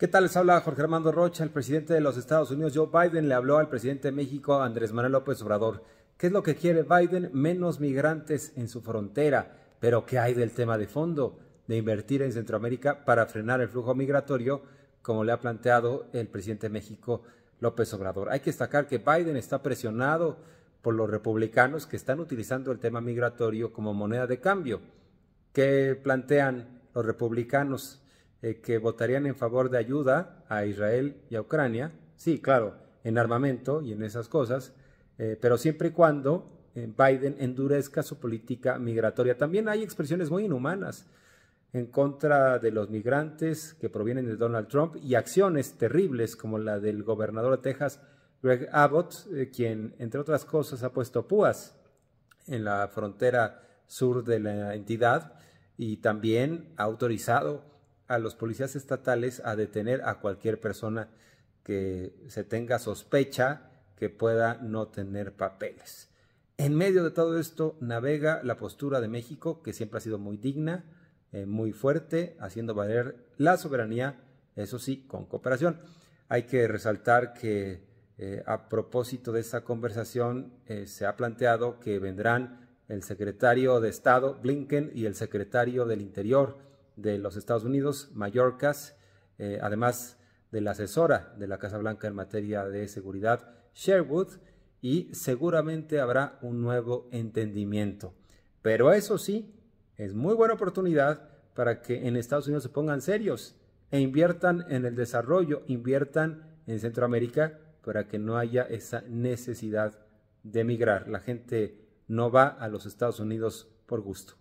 ¿Qué tal? Les habla Jorge Armando Rocha. El presidente de los Estados Unidos, Joe Biden, le habló al presidente de México, Andrés Manuel López Obrador. ¿Qué es lo que quiere Biden? Menos migrantes en su frontera. Pero ¿qué hay del tema de fondo? De invertir en Centroamérica para frenar el flujo migratorio, como le ha planteado el presidente de México, López Obrador. Hay que destacar que Biden está presionado por los republicanos que están utilizando el tema migratorio como moneda de cambio. ¿Qué plantean los republicanos? Eh, que votarían en favor de ayuda a Israel y a Ucrania, sí, claro, en armamento y en esas cosas, eh, pero siempre y cuando eh, Biden endurezca su política migratoria. También hay expresiones muy inhumanas en contra de los migrantes que provienen de Donald Trump y acciones terribles como la del gobernador de Texas, Greg Abbott, quien, entre otras cosas, ha puesto púas en la frontera sur de la entidad y también ha autorizado a los policías estatales a detener a cualquier persona que se tenga sospecha que pueda no tener papeles. En medio de todo esto navega la postura de México, que siempre ha sido muy digna, eh, muy fuerte, haciendo valer la soberanía, eso sí, con cooperación. Hay que resaltar que eh, a propósito de esa conversación eh, se ha planteado que vendrán el secretario de Estado Blinken y el secretario del Interior de los Estados Unidos, Mallorcas, eh, además de la asesora de la Casa Blanca en materia de seguridad, Sherwood, y seguramente habrá un nuevo entendimiento. Pero eso sí, es muy buena oportunidad para que en Estados Unidos se pongan serios e inviertan en el desarrollo, inviertan en Centroamérica para que no haya esa necesidad de emigrar. La gente no va a los Estados Unidos por gusto.